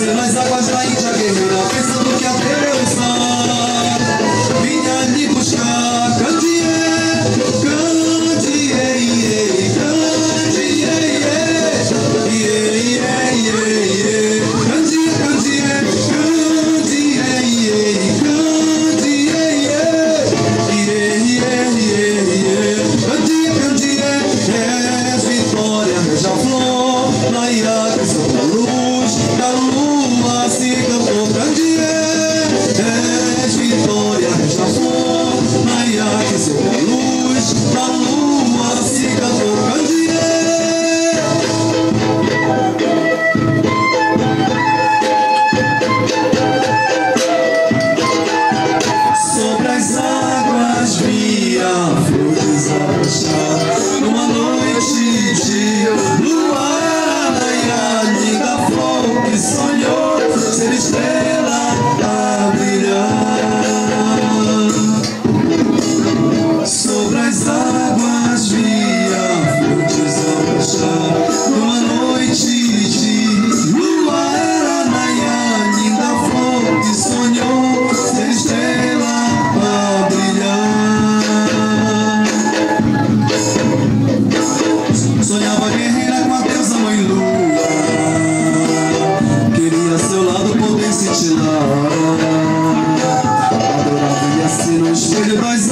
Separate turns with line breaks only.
Você nas águas aí, Índia. que sonhou ser estrela a brilhar sobre as águas via fontes a numa noite de lua era manhã linda flor que sonhou ser estrela a brilhar sonhava que Nós